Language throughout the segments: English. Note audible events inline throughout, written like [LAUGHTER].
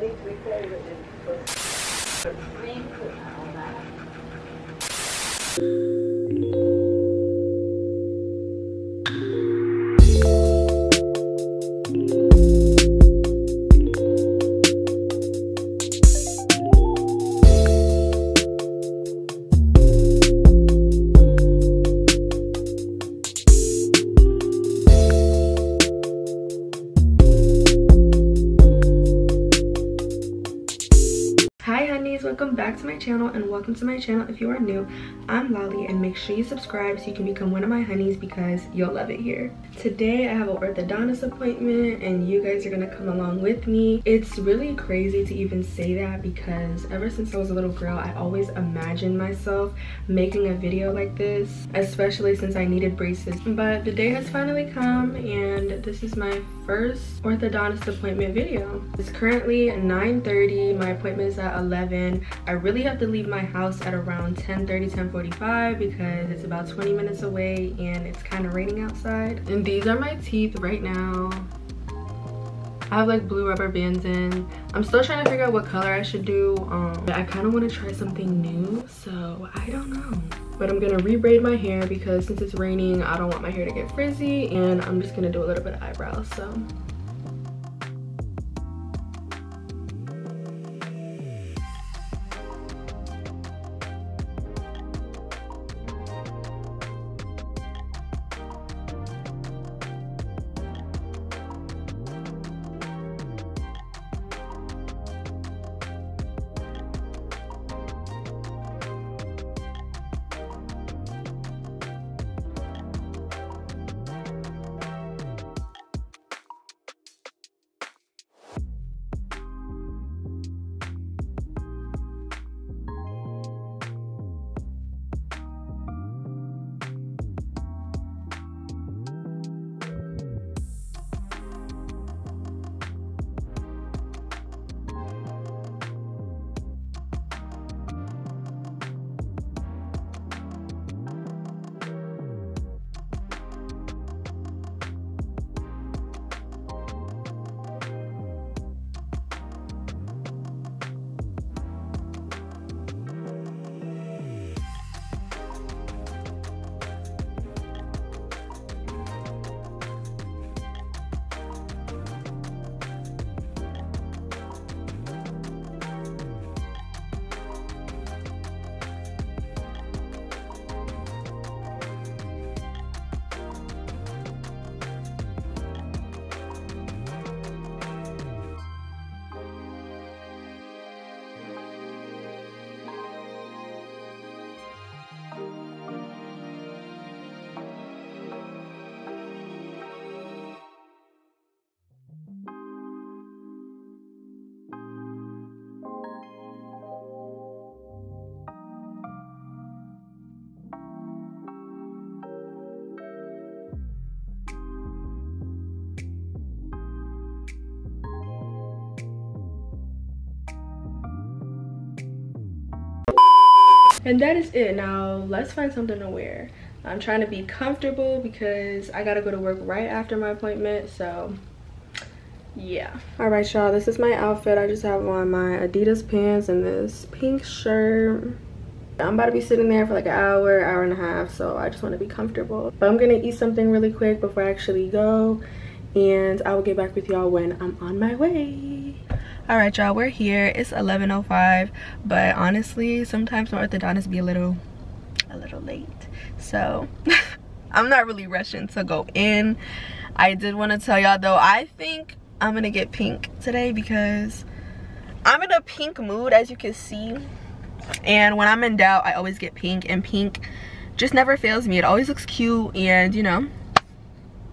need to be paid with it. Channel and welcome to my channel if you are new. I'm Lali and make sure you subscribe so you can become one of my honeys because you'll love it here. Today i have an orthodontist appointment and you guys are gonna come along with me. It's really crazy to even say that because ever since i was a little girl i always imagined myself making a video like this especially since i needed braces. But the day has finally come and this is my first orthodontist appointment video. It's currently 9 30 my appointment is at 11 I really have to leave my house at around 10 30 10 45 because it's about 20 minutes away and it's kind of raining outside and these are my teeth right now I have like blue rubber bands in. I'm still trying to figure out what color I should do. Um, I kind of want to try something new, so I don't know. But I'm gonna re-braid my hair because since it's raining, I don't want my hair to get frizzy and I'm just gonna do a little bit of eyebrows, so. And that is it. Now let's find something to wear. I'm trying to be comfortable because i gotta go to work right after my appointment so yeah. All right y'all this is my outfit. I just have on my adidas pants and this pink shirt. I'm about to be sitting there for like an hour hour and a half so i just want to be comfortable. But i'm gonna eat something really quick before i actually go and i will get back with y'all when i'm on my way all right y'all we're here. It's 11:05, but honestly sometimes my orthodontist be a little a little late. So [LAUGHS] i'm not really rushing to go in. I did want to tell y'all though i think i'm gonna get pink today because i'm in a pink mood as you can see. And when i'm in doubt i always get pink and pink just never fails me. It always looks cute and you know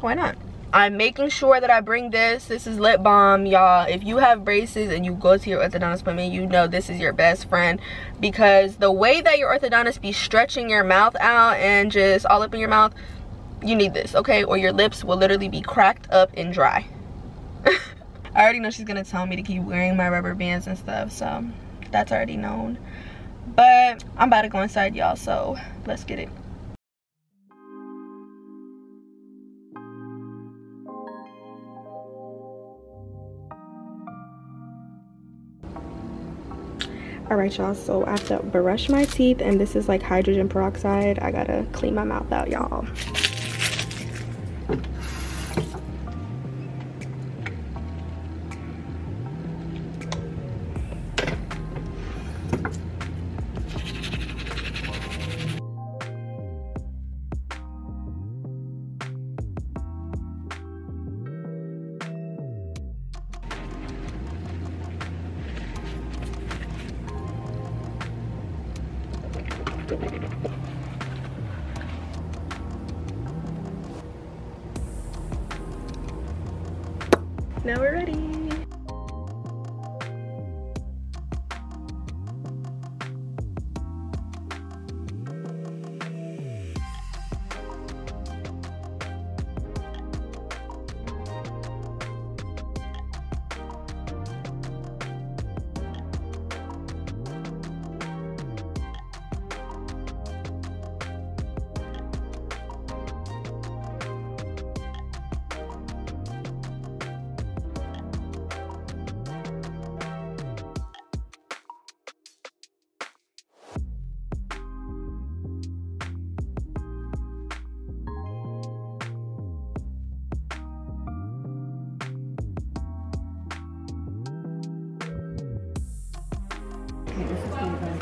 why not I'm making sure that I bring this. This is lip balm, y'all. If you have braces and you go to your orthodontist appointment, you know this is your best friend because the way that your orthodontist be stretching your mouth out and just all up in your mouth, you need this, okay? Or your lips will literally be cracked up and dry. [LAUGHS] I already know she's gonna tell me to keep wearing my rubber bands and stuff, so that's already known. But I'm about to go inside, y'all, so let's get it. All right y'all so i have to brush my teeth and this is like hydrogen peroxide. I gotta clean my mouth out y'all Now we're ready.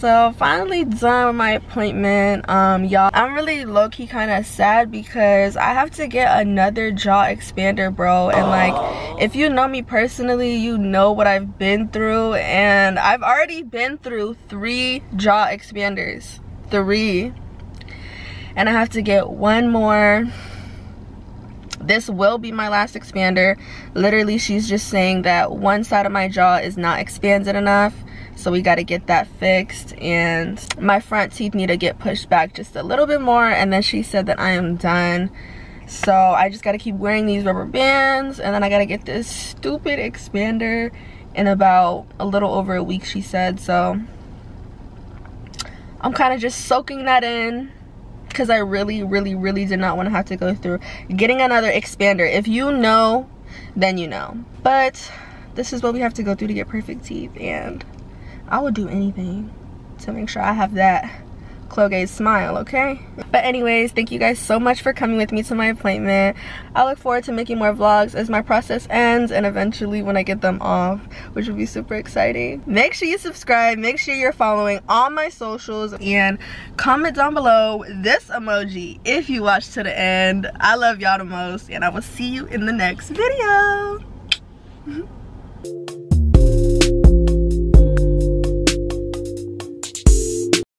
so finally done with my appointment. Um y'all i'm really low-key kind of sad because i have to get another jaw expander bro. And like if you know me personally you know what i've been through. And i've already been through three jaw expanders. Three. And i have to get one more. This will be my last expander. Literally she's just saying that one side of my jaw is not expanded enough so we got to get that fixed. And my front teeth need to get pushed back just a little bit more. And then she said that I am done. So I just got to keep wearing these rubber bands. And then I got to get this stupid expander in about a little over a week she said. So I'm kind of just soaking that in because I really, really, really did not want to have to go through getting another expander. If you know, then you know. But this is what we have to go through to get perfect teeth. And I would do anything to make sure I have that Colgate smile, okay? But anyways, thank you guys so much for coming with me to my appointment. I look forward to making more vlogs as my process ends and eventually when I get them off, which will be super exciting. Make sure you subscribe, make sure you're following all my socials, and comment down below this emoji if you watch to the end. I love y'all the most, and I will see you in the next video. [LAUGHS]